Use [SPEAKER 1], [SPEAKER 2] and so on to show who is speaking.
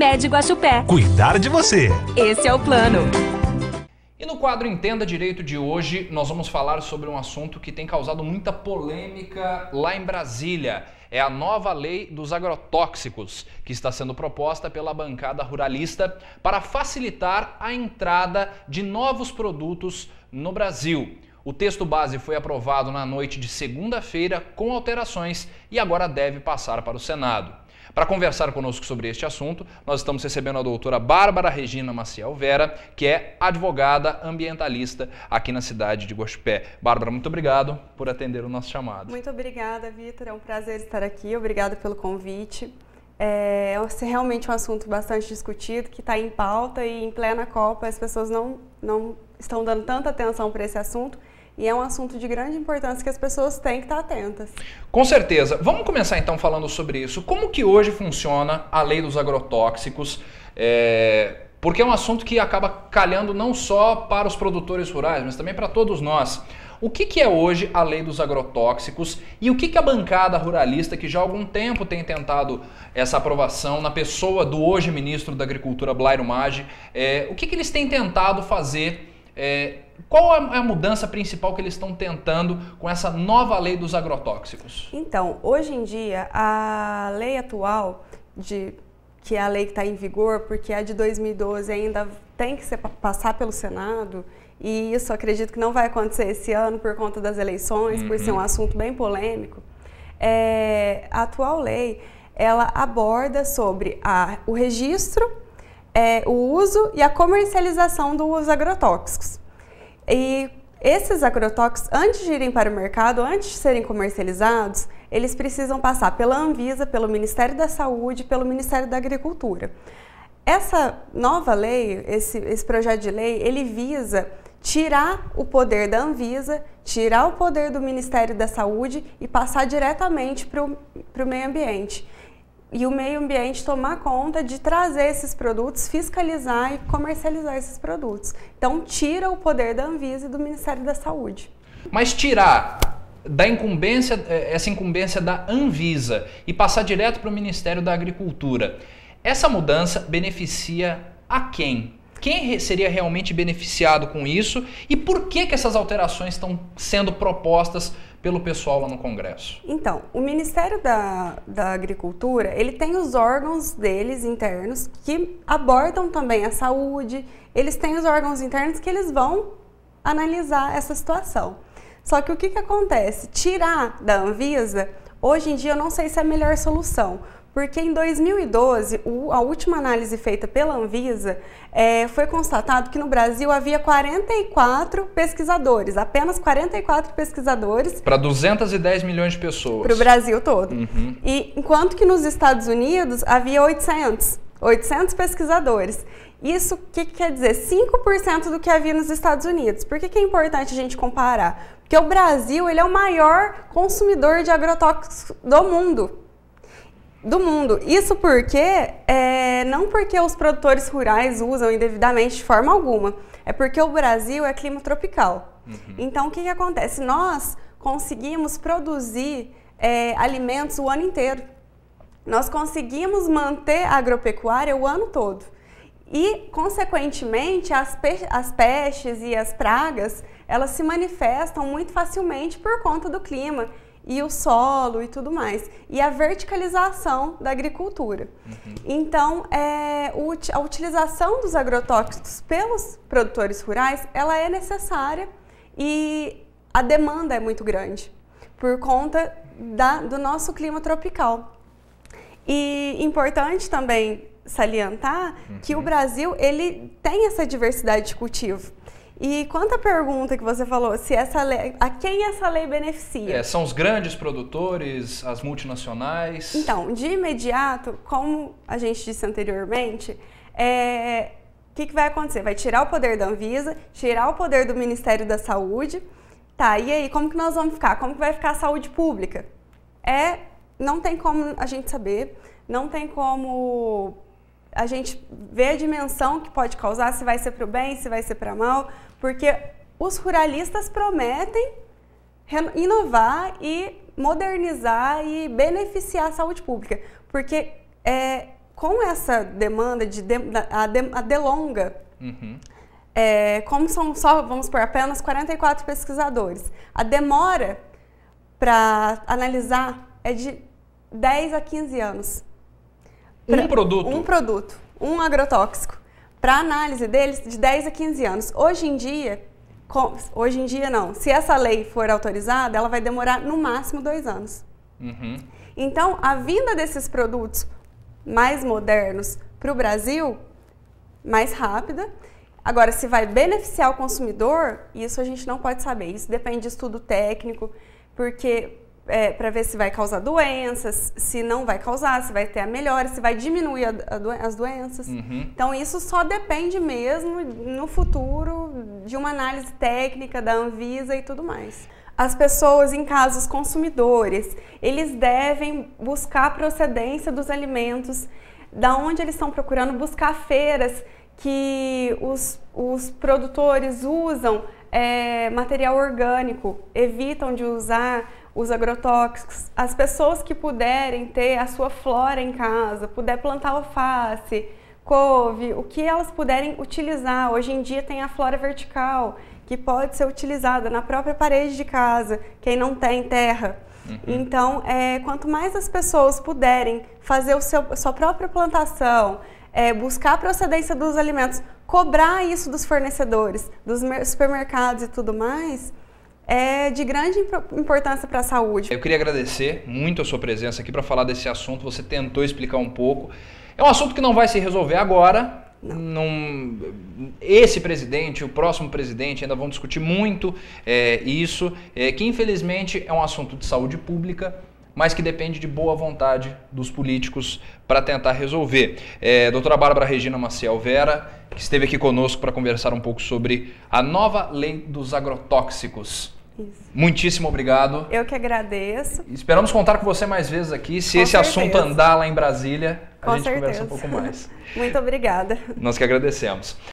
[SPEAKER 1] Unimed Guaxupé.
[SPEAKER 2] Cuidar de você.
[SPEAKER 1] Esse é o plano.
[SPEAKER 3] E no quadro Entenda Direito de hoje, nós vamos falar sobre um assunto que tem causado muita polêmica lá em Brasília. É a nova lei dos agrotóxicos, que está sendo proposta pela bancada ruralista para facilitar a entrada de novos produtos no Brasil. O texto base foi aprovado na noite de segunda-feira com alterações e agora deve passar para o Senado. Para conversar conosco sobre este assunto, nós estamos recebendo a doutora Bárbara Regina Maciel Vera, que é advogada ambientalista aqui na cidade de Gospé. Bárbara, muito obrigado por atender o nosso chamado.
[SPEAKER 4] Muito obrigada, Vitor. É um prazer estar aqui. Obrigada pelo convite. É, é realmente um assunto bastante discutido, que está em pauta e em plena Copa as pessoas não, não estão dando tanta atenção para esse assunto e é um assunto de grande importância que as pessoas têm que estar atentas.
[SPEAKER 3] Com certeza. Vamos começar então falando sobre isso. Como que hoje funciona a lei dos agrotóxicos? É... Porque é um assunto que acaba calhando não só para os produtores rurais, mas também para todos nós. O que, que, é hoje a lei dos agrotóxicos e o que, que, a bancada ruralista, que já há algum tempo tem tentado essa aprovação na pessoa do hoje ministro da Agricultura, Blairo Maggi, é, o que, que, eles têm tentado fazer é, qual é a mudança principal que eles estão tentando com essa nova lei dos agrotóxicos?
[SPEAKER 4] Então, hoje em dia, a lei atual, de, que é a lei que está em vigor, porque a de 2012 ainda tem que ser, passar pelo Senado, e isso acredito que não vai acontecer esse ano por conta das eleições, uhum. por ser um uhum. assunto bem polêmico. É, a atual lei ela aborda sobre a, o registro, é, o uso e a comercialização dos agrotóxicos. E esses agrotóxicos, antes de irem para o mercado, antes de serem comercializados, eles precisam passar pela Anvisa, pelo Ministério da Saúde, pelo Ministério da Agricultura. Essa nova lei, esse, esse projeto de lei, ele visa tirar o poder da Anvisa, tirar o poder do Ministério da Saúde e passar diretamente para o meio ambiente e o meio ambiente tomar conta de trazer esses produtos, fiscalizar e comercializar esses produtos. Então, tira o poder da Anvisa e do Ministério da Saúde.
[SPEAKER 3] Mas tirar da incumbência, eh, essa incumbência da Anvisa e passar direto para o Ministério da Agricultura, essa mudança beneficia a quem? Quem seria realmente beneficiado com isso e por que, que essas alterações estão sendo propostas pelo pessoal lá no Congresso?
[SPEAKER 4] Então, o Ministério da, da Agricultura, ele tem os órgãos deles internos que abordam também a saúde, eles têm os órgãos internos que eles vão analisar essa situação. Só que o que, que acontece? Tirar da Anvisa, hoje em dia eu não sei se é a melhor solução, porque em 2012, o, a última análise feita pela Anvisa é, foi constatado que no Brasil havia 44 pesquisadores, apenas 44 pesquisadores.
[SPEAKER 3] Para 210 milhões de pessoas.
[SPEAKER 4] Para o Brasil todo. Uhum. E enquanto que nos Estados Unidos havia 800, 800 pesquisadores. Isso o que, que, quer dizer? 5% do que havia nos Estados Unidos. Por que, que é importante a gente comparar? Porque o Brasil ele é o maior consumidor de agrotóxicos do mundo do mundo. Isso porque, é, não porque os produtores rurais usam indevidamente de forma alguma, é porque o Brasil é clima tropical. Uhum. Então, o que, que acontece? Nós conseguimos produzir é, alimentos o ano inteiro. Nós conseguimos manter a agropecuária o ano todo. E, consequentemente, as, pe as pestes e as pragas, elas se manifestam muito facilmente por conta do clima e o solo e tudo mais. E a verticalização da agricultura. Uhum. Então, é, a utilização dos agrotóxicos pelos produtores rurais, ela é necessária e a demanda é muito grande por conta da, do nosso clima tropical. E importante também salientar uhum. que o uhum. Brasil ele tem essa diversidade de cultivo. E quanto à pergunta que você falou, se essa lei, a quem essa lei beneficia?
[SPEAKER 3] É, são os grandes produtores, as multinacionais?
[SPEAKER 4] Então, de imediato, como a gente disse anteriormente, é, o que, que vai acontecer? Vai tirar o poder da Anvisa, tirar o poder do Ministério da Saúde. Tá, e aí, como que nós vamos ficar? Como que vai ficar a saúde pública? É, não tem como a gente saber, não tem como a gente ver a dimensão que pode causar, se vai ser para o bem, se vai ser para mal, porque os ruralistas prometem inovar e modernizar e beneficiar a saúde pública, porque é, com essa demanda de, de a, de, a delonga, uhum. é, como são só, vamos por apenas 44 pesquisadores, a demora para analisar é de 10 a 15 anos.
[SPEAKER 3] Pra, um produto?
[SPEAKER 4] Um produto, um agrotóxico. Para análise deles, de 10 a 15 anos. Hoje em dia, com, hoje em dia não, se essa lei for autorizada, ela vai demorar no máximo dois anos. Uhum. Então, a vinda desses produtos mais modernos para o Brasil, mais rápida. Agora, se vai beneficiar o consumidor, isso a gente não pode saber. Isso depende de estudo técnico, porque é, para ver se vai causar doenças, se não vai causar, se vai ter a melhora, se vai diminuir a, a as doenças. Uhum. Então, isso só depende mesmo no futuro de uma análise técnica da Anvisa e tudo mais. As pessoas, em casos consumidores, eles devem buscar a procedência dos alimentos, da onde eles estão procurando, buscar feiras que os, os produtores usam é, material orgânico, evitam de usar os agrotóxicos. As pessoas que puderem ter a sua flora em casa, puder plantar alface, couve, o que elas puderem utilizar. Hoje em dia tem a flora vertical, que pode ser utilizada na própria parede de casa, quem não tem terra. Uhum. Então, é, quanto mais as pessoas puderem fazer o seu, sua própria plantação, é, buscar a procedência dos alimentos, cobrar isso dos fornecedores, dos supermercados e tudo mais, é de grande importância para a saúde.
[SPEAKER 3] Eu queria agradecer muito a sua presença aqui para falar desse assunto. Você tentou explicar um pouco. É um assunto que não vai se resolver agora, não. esse presidente, o próximo presidente ainda vão discutir muito é, isso, é, que infelizmente é um assunto de saúde pública, mas que depende de boa vontade dos políticos para tentar resolver. É, doutora Bárbara Regina Maciel Vera, que esteve aqui conosco para conversar um pouco sobre a nova lei dos agrotóxicos. Isso. Muitíssimo obrigado.
[SPEAKER 4] Eu que agradeço.
[SPEAKER 3] Esperamos contar com você mais vezes aqui. Se com esse certeza. assunto andar lá em Brasília, a com gente certeza. conversa um pouco mais.
[SPEAKER 4] Muito obrigada.
[SPEAKER 3] Nós que agradecemos.